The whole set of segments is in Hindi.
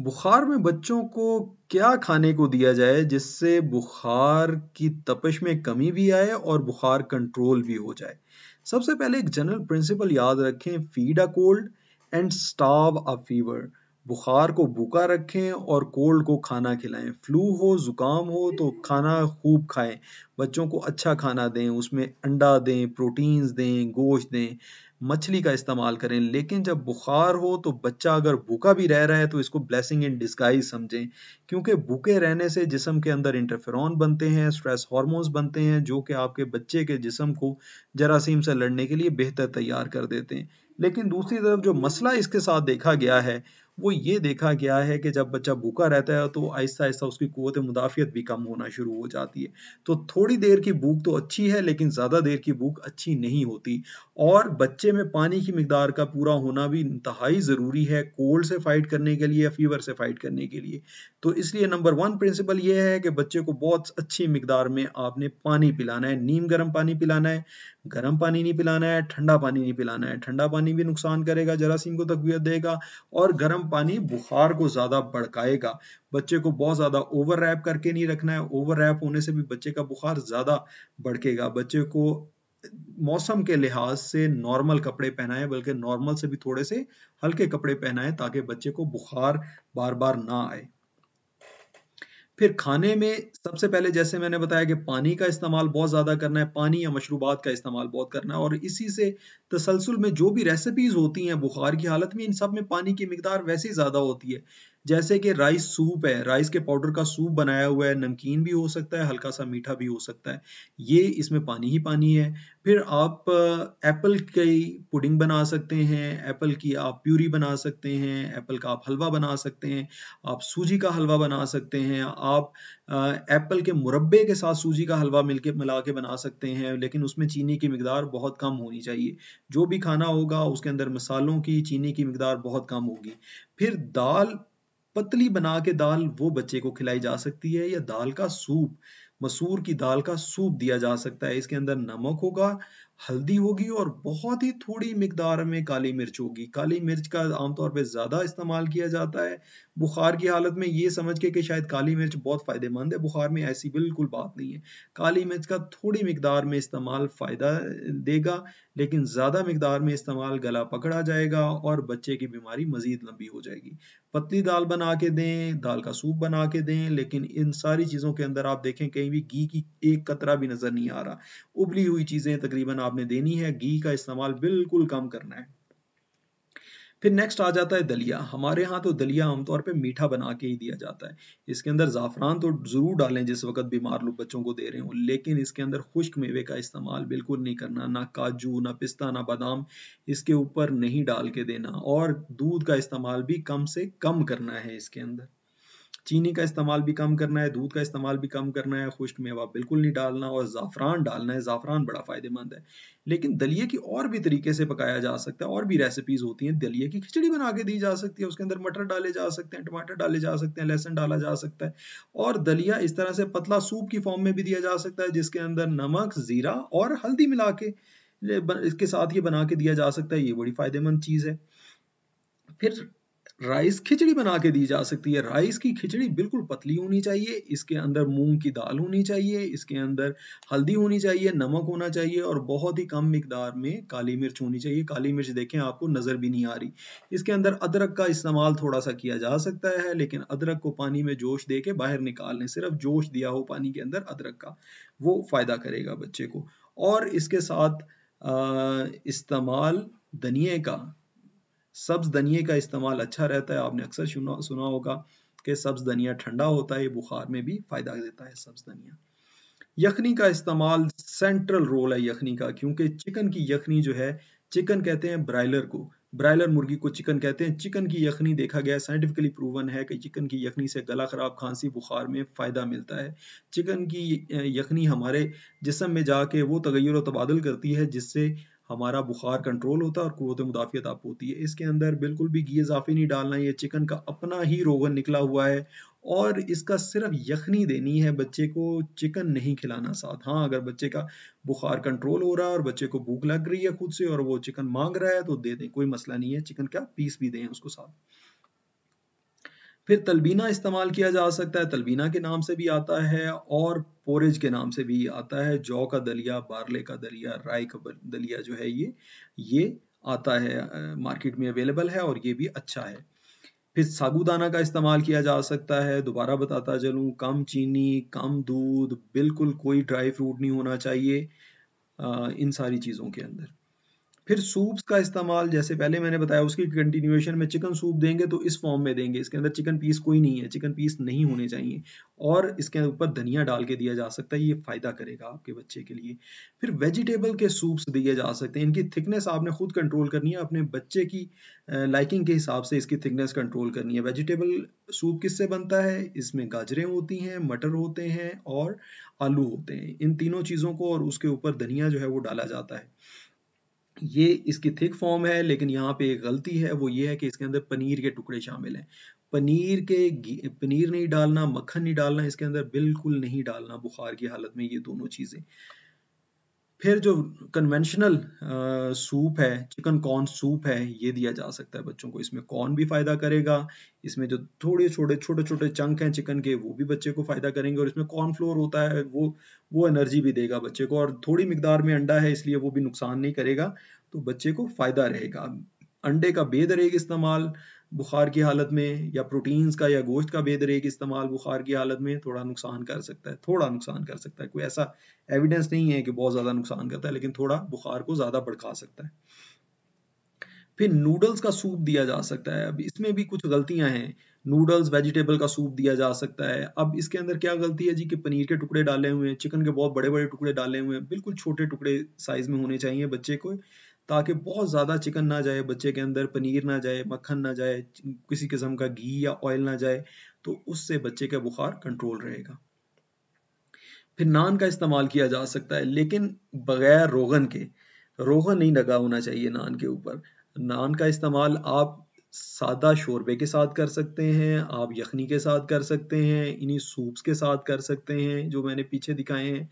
बुखार में बच्चों को क्या खाने को दिया जाए जिससे बुखार की तपिश में कमी भी आए और बुखार कंट्रोल भी हो जाए? सबसे पहले एक जनरल प्रिंसिपल याद रखें, feed a cold and stave a fever. बुखार को भूखा रखें और कोल्ड को खाना खिलाएँ। फ्लू हो, जुकाम हो तो खाना खूब खाएँ। बच्चों को अच्छा खाना दें, उसमें अंडा दें, प्रोटीन्स दें, गोश्त दें, मछली का इस्तेमाल करें। लेकिन जब बुखार हो तो बच्चा अगर भूखा भी रह रहा है तो इसको ब्लेसिंग इन डिस्गाइज समझें। क्योंकि भूखे रहने से जिसम के अंदर इंटरफेरॉन बनते हैं, स्ट्रेस हार्मोन्स बनते हैं, जो कि आपके बच्चे के जिसम को जरासीम से लड़ने के लिए बेहतर तैयार कर देते हैं। लेकिन दूसरी तरफ़ जो मसला इसके साथ देखा गया है वो ये देखा गया है कि जब बच्चा भूखा रहता है तो आहिस्ता आहिस्ता उसकी कुत मुदाफ़ियत भी कम होना शुरू हो जाती है। तो थोड़ी देर की भूख तो अच्छी है, लेकिन ज़्यादा देर की भूख अच्छी नहीं होती। और बच्चे में पानी की मकदार का पूरा होना भी इंतहाई ज़रूरी है, कोल्ड से फाइट करने के लिए या फीवर से फाइट करने के लिए। तो इसलिए नंबर वन प्रिंसिपल ये है कि बच्चे को बहुत अच्छी मकदार में आपने पानी पिलाना है। नीम गर्म पानी पिलाना है, गर्म पानी नहीं पिलाना है, ठंडा पानी नहीं पिलाना है। ठंडा पानी भी नुकसान करेगा, जरासीम को तकबीयत देगा और गर्म पानी बुखार को ज़्यादा भड़काएगा। बच्चे को बहुत ज़्यादा ओवर रैप करके नहीं रखना है। ओवर रैप होने से भी बच्चे का बुखार ज़्यादा भड़केगा। बच्चे को मौसम के लिहाज से नॉर्मल कपड़े पहनाएँ, बल्कि नॉर्मल से भी थोड़े से हल्के कपड़े पहनाएँ ताकि बच्चे को बुखार बार बार ना आए। फिर खाने में सबसे पहले जैसे मैंने बताया कि पानी का इस्तेमाल बहुत ज़्यादा करना है, पानी या मशरूबात का इस्तेमाल बहुत करना है और इसी से तसलसल में जो भी रेसिपीज़ होती हैं बुखार की हालत में, इन सब में पानी की मकदार वैसे ही ज़्यादा होती है। जैसे कि राइस सूप है राइस के पाउडर का सूप बनाया हुआ है, नमकीन भी हो सकता है, हल्का सा मीठा भी हो सकता है। ये इसमें पानी ही पानी है। फिर आप एप्पल की पुडिंग बना सकते हैं एप्पल की आप प्यूरी बना सकते हैं एप्पल का आप हलवा बना सकते हैं, आप सूजी का हलवा बना सकते हैं, आप एप्पल के मुरब्बे के साथ सूजी का हलवा मिलके मिला के बना सकते हैं, लेकिन उसमें चीनी की मकदार बहुत कम होनी चाहिए। जो भी खाना होगा, उसके अंदर मसालों की चीनी की मकदार बहुत कम होगी। फिर दाल पतली बना के दाल वो बच्चे को खिलाई जा सकती है या दाल का सूप, मसूर की दाल का सूप दिया जा सकता है। इसके अंदर नमक होगा हल्दी होगी और बहुत ही थोड़ी मकदार में काली मिर्च होगी। काली मिर्च का आमतौर पर ज़्यादा इस्तेमाल किया जाता है। बुखार की हालत में ये समझ के कि शायद काली मिर्च बहुत फ़ायदेमंद है। बुखार में ऐसी बिल्कुल बात नहीं है। काली मिर्च का थोड़ी मकदार में इस्तेमाल फ़ायदा देगा, लेकिन ज़्यादा मकदार में इस्तेमाल गला पकड़ा जाएगा और बच्चे की बीमारी मज़ीद लंबी हो जाएगी। पतली दाल बना के दें, दाल का सूप बना के दें, लेकिन इन सारी चीज़ों के अंदर आप देखें कहीं भी घी की एक कतरा भी नज़र नहीं आ रहा। उबली हुई चीज़ें तकरीबन आपने देनी है, घी का इस्तेमाल बिल्कुल कम करना है। फिर नेक्स्ट आ जाता है दलिया। हमारे यहाँ तो दलिया आमतौर पे मीठा बना के ही दिया जाता है। इसके अंदर ज़ाफ़रान तो ज़रूर डालें जिस वक्त बीमार लोग बच्चों को दे रहे हो, लेकिन इसके अंदर खुश्क मेवे का इस्तेमाल बिल्कुल नहीं करना, ना काजू, ना पिस्ता, ना बादाम, इसके ऊपर नहीं डाल के देना, और दूध का इस्तेमाल भी कम से कम करना है इसके अंदर। चीनी का इस्तेमाल भी कम करना है, दूध का इस्तेमाल भी कम करना है, खुश्क मेवा बिल्कुल नहीं डालना और ज़ाफ़रान डालना है, ज़ाफ़रान बड़ा फ़ायदेमंद है। लेकिन दलिए की और भी तरीके से पकाया जा सकता है, और भी रेसिपीज़ होती हैं दलिए की खिचड़ी बना के दी जा सकती है, उसके अंदर मटर डाले जा सकते हैं, टमाटर डाले जा सकते हैं, लहसुन डाला जा सकता है, और दलिया इस तरह से पतला सूप की फॉर्म में भी दिया जा सकता है, जिसके अंदर नमक, ज़ीरा और हल्दी मिला के इसके साथ ये बना के दिया जा सकता है, ये बड़ी फ़ायदेमंद चीज़ है। फिर राइस खिचड़ी बना के दी जा सकती है। राइस की खिचड़ी बिल्कुल पतली होनी चाहिए, इसके अंदर मूंग की दाल होनी चाहिए, इसके अंदर हल्दी होनी चाहिए, नमक होना चाहिए और बहुत ही कम मिकदार में काली मिर्च होनी चाहिए। काली मिर्च देखें, आपको नज़र भी नहीं आ रही। इसके अंदर अदरक का इस्तेमाल थोड़ा सा किया जा सकता है, लेकिन अदरक को पानी में जोश दे के बाहर निकाल लें सिर्फ़ जोश दिया हो पानी के अंदर अदरक का, वो फ़ायदा करेगा बच्चे को। और इसके साथ इस्तेमाल धनिए का सब्ज धनिए का इस्तेमाल अच्छा रहता है। आपने अक्सर सुना होगा कि सब्ज धनिया ठंडा होता है बुखार में भी फ़ायदा देता है सब्ज धनिया। यखनी का इस्तेमाल सेंट्रल रोल है यखनी का, क्योंकि चिकन की यखनी जो है, चिकन कहते हैं ब्रायलर को। ब्रायलर मुर्गी को चिकन कहते हैं। चिकन की यखनी देखा गया साइंटिफिकली प्रूवन है कि चिकन की यखनी से गला खराब, खांसी, बुखार में फ़ायदा मिलता है। चिकन की यखनी हमारे जिसम में जाके वो तगैर तबादल करती है, जिससे हमारा बुखार कंट्रोल होता है और कुत मुदाफ़ियत आप होती है। इसके अंदर बिल्कुल भी घी इजाफी नहीं डालना, ये चिकन का अपना ही रोगन निकला हुआ है और इसका सिर्फ़ यखनी देनी है बच्चे को चिकन नहीं खिलाना साथ। हाँ अगर बच्चे का बुखार कंट्रोल हो रहा है और बच्चे को भूख लग रही है खुद से और वो चिकन मांग रहा है तो दे दें, कोई मसला नहीं है। चिकन का पीस भी दें उसको साथ। फिर तलबीना इस्तेमाल किया जा सकता है, तलबीना के नाम से भी आता है और पोरेज के नाम से भी आता है, जौ का दलिया, बारले का दलिया राय का दलिया जो है ये ये आता है मार्केट में अवेलेबल है और ये भी अच्छा है। फिर साबूदाना का इस्तेमाल किया जा सकता है, दोबारा बताता चलूँ, कम चीनी, कम दूध, बिल्कुल कोई ड्राई फ्रूट नहीं होना चाहिए इन सारी चीज़ों के अंदर। फिर सूप्स का इस्तेमाल, जैसे पहले मैंने बताया, उसकी कंटिन्यूएशन में चिकन सूप देंगे तो इस फॉर्म में देंगे। इसके अंदर चिकन पीस कोई नहीं है चिकन पीस नहीं होने चाहिए। और इसके ऊपर धनिया डाल के दिया जा सकता है, ये फ़ायदा करेगा आपके बच्चे के लिए। फिर वेजिटेबल के सूप्स दिए जा सकते हैं। इनकी थिकनेस आपने खुद कंट्रोल करनी है, अपने बच्चे की लाइकिंग के हिसाब से इसकी थिकनेस कंट्रोल करनी है। वेजिटेबल सूप किससे बनता है? इसमें गाजरें होती हैं, मटर होते हैं और आलू होते हैं। इन तीनों चीज़ों को और उसके ऊपर धनिया जो है वो डाला जाता है। ये इसकी थिक फॉर्म है, लेकिन यहाँ पे एक गलती है, वो ये है कि इसके अंदर पनीर के टुकड़े शामिल हैं। पनीर के पनीर नहीं डालना, मक्खन नहीं डालना, इसके अंदर बिल्कुल नहीं डालना, बुखार की हालत में ये दोनों चीज़ें। फिर जो कन्वेंशनल सूप है चिकन कॉर्न सूप है, ये दिया जा सकता है बच्चों को। इसमें कॉर्न भी फ़ायदा करेगा, इसमें जो थोड़े छोटे छोटे छोटे चंक हैं चिकन के, वो भी बच्चे को फ़ायदा करेंगे और इसमें कॉर्न फ्लोर होता है, वो वो एनर्जी भी देगा बच्चे को और थोड़ी मिकदार में अंडा है, इसलिए वो भी नुकसान नहीं करेगा तो बच्चे को फ़ायदा रहेगा। अंडे का बेदरेग इस्तेमाल बुखार की हालत में या प्रोटीन्स का या गोश्त का बेदरेक इस्तेमाल बुखार की हालत में थोड़ा नुकसान कर सकता है, थोड़ा नुकसान कर सकता है। कोई ऐसा एविडेंस नहीं है कि बहुत ज़्यादा नुकसान करता है, लेकिन थोड़ा बुखार को ज़्यादा भड़का सकता है। फिर नूडल्स का सूप दिया जा सकता है। अब इसमें भी कुछ गलतियाँ हैं। नूडल्स वेजिटेबल का सूप दिया जा सकता है। अब इसके अंदर क्या गलती है जी कि पनीर के टुकड़े डाले हुए हैं चिकन के बहुत बड़े बड़े टुकड़े डाले हुए हैं। बिल्कुल छोटे टुकड़े साइज़ में होने चाहिए बच्चे को। ताकि बहुत ज़्यादा चिकन ना जाए, बच्चे के अंदर पनीर ना जाए, मक्खन ना जाए, किसी किस्म का घी या ऑयल ना जाए तो उससे बच्चे का बुखार कंट्रोल रहेगा। फिर नान का इस्तेमाल किया जा सकता है, लेकिन बगैर रोगन के, रोगन नहीं लगा होना चाहिए नान के ऊपर। नान का इस्तेमाल आप सादा शोरबे के साथ कर सकते हैं, आप यखनी के साथ कर सकते हैं, इन्हीं सूप्स के साथ कर सकते हैं, जो मैंने पीछे दिखाए हैं।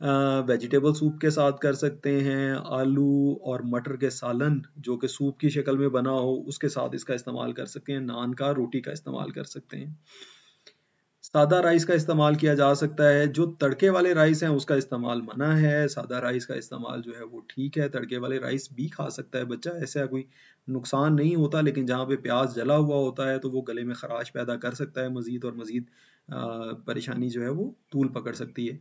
वेजिटेबल सूप के साथ कर सकते हैं, आलू और मटर के सालन जो कि सूप की शक्ल में बना हो, उसके साथ इसका इस्तेमाल कर सकते हैं, नान का रोटी का इस्तेमाल कर सकते हैं। सादा राइस का इस्तेमाल किया जा सकता है, जो तड़के वाले राइस हैं, उसका इस्तेमाल मना है, सादा राइस का इस्तेमाल जो है वो ठीक है, तड़के वाले राइस भी खा सकता है बच्चा, ऐसा कोई नुकसान नहीं होता, लेकिन जहाँ पे प्याज जला हुआ होता है तो वो गले में खराश पैदा कर सकता है, मज़ीद और मज़ीद परेशानी जो है वो तूल पकड़ सकती है।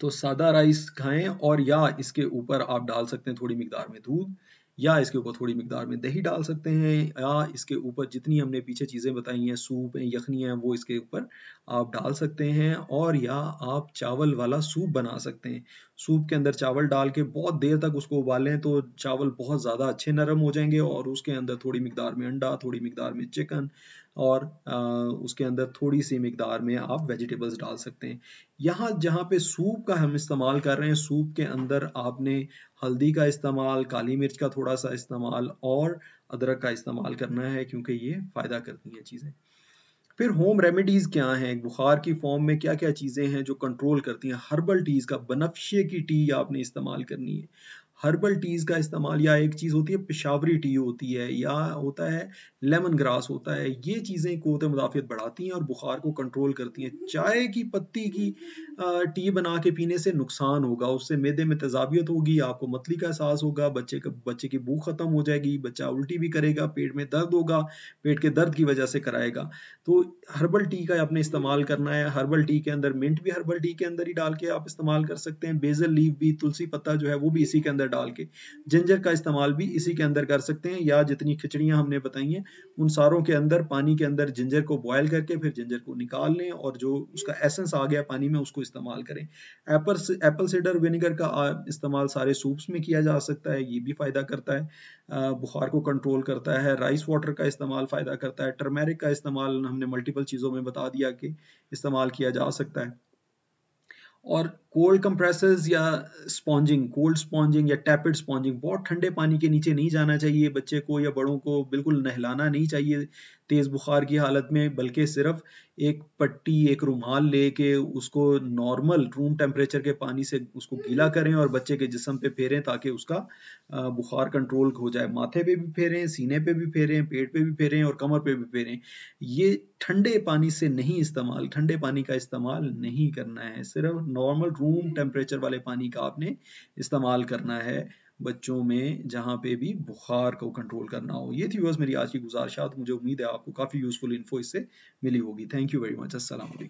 तो सादा राइस खाएँ और या इसके ऊपर आप डाल सकते हैं थोड़ी मिकदार में दूध, या इसके ऊपर थोड़ी मिकदार में दही डाल सकते हैं, या इसके ऊपर जितनी हमने पीछे चीज़ें बताई हैं, सूप हैं, यखनी हैं, वो इसके ऊपर आप डाल सकते हैं और या आप चावल वाला सूप बना सकते हैं। सूप के अंदर चावल डाल के बहुत देर तक उसको उबालें तो चावल बहुत ज़्यादा अच्छे नरम हो जाएँगे और उसके अंदर थोड़ी मिकदार में अंडा थोड़ी मिकदार में चिकन और आ, उसके अंदर थोड़ी सी मिकदार में आप वेजिटेबल्स डाल सकते हैं। यहाँ जहाँ पे सूप का हम इस्तेमाल कर रहे हैं सूप के अंदर आपने हल्दी का इस्तेमाल काली मिर्च का थोड़ा सा इस्तेमाल और अदरक का इस्तेमाल करना है क्योंकि ये फ़ायदा करती हैं चीज़ें। फिर होम रेमेडीज़ क्या हैं? बुखार की फॉर्म में क्या क्या चीज़ें हैं जो कंट्रोल करती हैं? हर्बल टीज़ का बनफशे की टी आपने इस्तेमाल करनी है। हर्बल टीज का इस्तेमाल या एक चीज़ होती है, पेशावरी टी होती है या होता है, लेमन ग्रास होता है, ये चीज़ें कोत मुदाफ़ियत बढ़ाती हैं और बुखार को कंट्रोल करती हैं। चाय की पत्ती की टी बना के पीने से नुकसान होगा, उससे मैदे में तजावियत होगी, आपको मतली का एहसास होगा, बच्चे का, बच्चे की भूख ख़त्म हो जाएगी, बच्चा उल्टी भी करेगा, पेट में दर्द होगा, पेट के दर्द की वजह से कराएगा। तो हर्बल टी का आपने इस्तेमाल करना है, हर्बल टी के अंदर मिंट भी हर्बल टी के अंदर ही डाल के आप इस्तेमाल कर सकते हैं, बेजल लीव भी, तुलसी पत्ता जो है वो भी इसी के अंदर डाल के। जिंजर का इस्तेमाल भी इसी के अंदर कर सकते हैं, या जितनी खिचड़ियाँ हमने बताई हैं, उन सारों के अंदर, पानी के अंदर जिंजर को बॉयल करके फिर जिंजर को निकाल लें और जो उसका एसेंस आ गया पानी में, उसको इस्तेमाल करें। एप्पल एप्पल सीडर विनेगर का इस्तेमाल सारे सूप्स में किया जा सकता है, ये भी फ़ायदा करता है। बुखार को कंट्रोल करता है राइस वाटर का इस्तेमाल फ़ायदा करता है टर्मेरिक का इस्तेमाल हमने मल्टीपल चीज़ों में बता दिया कि इस्तेमाल किया जा सकता है। और कोल्ड कंप्रेसर्स या स्पॉन्जिंग कोल्ड स्पॉन्जिंग या टैपिड स्पॉन्जिंग बहुत ठंडे पानी के नीचे नहीं जाना चाहिए, बच्चे को या बड़ों को बिल्कुल नहलाना नहीं चाहिए। तेज़ बुखार की हालत में, बल्कि सिर्फ़ एक पट्टी, एक रुमाल लेके उसको नॉर्मल रूम टेम्परेचर के पानी से उसको गीला करें और बच्चे के जिसम पे फेरें ताकि उसका बुखार कंट्रोल हो जाए। माथे पे भी फेरें, सीने पे भी फेरें, पेट पे भी फेरें और कमर पे भी फेरें। ये ठंडे पानी से नहीं इस्तेमाल, ठंडे पानी का इस्तेमाल नहीं करना है। सिर्फ़ नॉर्मल रूम टेम्परेचर वाले पानी का आपने इस्तेमाल करना है। बच्चों में जहाँ पे भी बुखार को कंट्रोल करना हो। ये थी बस मेरी आज की गुजारिशात मुझे उम्मीद है आपको काफ़ी यूजफुल इन्फो इससे मिली होगी। थैंक यू वेरी मच वालेकुम